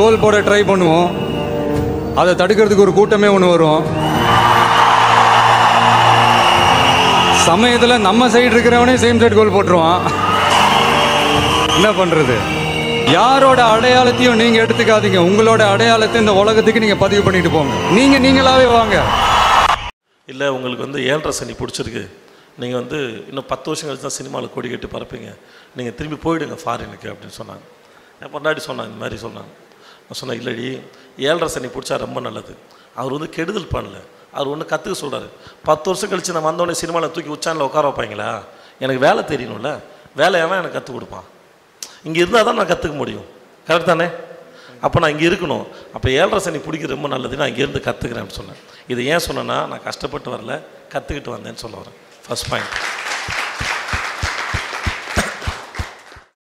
கோல் போட ட்ரை பண்ணுவோம். அதை தடுக்கிறதுக்கு ஒரு கூட்டமே ஒன்று வரும். சமயத்தில் நம்ம சைடு இருக்கிறவனே சேம் சைடு கோல் போட்டுருவான். என்ன பண்ணுறது யாரோட அடையாளத்தையும் நீங்கள் எடுத்துக்காதீங்க. உங்களோட அடையாளத்தை இந்த உலகத்துக்கு நீங்கள் பதிவு பண்ணிட்டு போங்க. நீங்கள் நீங்களாவே வாங்க. இல்லை உங்களுக்கு வந்து ஏழரை சனி பிடிச்சிருக்கு. நீங்கள் வந்து இன்னும் பத்து வருஷம் கழிச்சு தான் சினிமாவில் கொடி கட்டி பறப்பீங்க. நீங்கள் திரும்பி போயிடுங்க ஃபாரினுக்கு அப்படின்னு சொன்னாங்க. என் பொண்டாடி சொன்னாங்க இந்த மாதிரி சொன்னாங்க. நான் சொன்னேன் இல்லடி ஏழரை சனி பிடிச்சா ரொம்ப நல்லது. அவர் வந்து கெடுதல் பண்ணல. அவர் ஒன்று கற்றுக்க சொல்கிறாரு பத்து வருஷம் கழிச்சு நான் வந்தோடனே சினிமாவில் தூக்கி உச்சானில் உட்கார வைப்பாங்களா? எனக்கு வேலை தெரியணும்ல. வேலையாவன் எனக்கு கற்றுக் கொடுப்பான்? இங்கே இருந்தால் தான் நான் கற்றுக்க முடியும். கரெக்ட் தானே? அப்போ நான் இங்கே இருக்கணும். அப்போ ஏழரை சனி பிடிக்க ரொம்ப நல்லது நான் இங்கேருந்து கற்றுக்கிறேன்னு சொன்னேன். இது ஏன் சொன்னேன்னா நான் கஷ்டப்பட்டு வரல கற்றுக்கிட்டு வந்தேன்னு சொல்ல வரேன். First point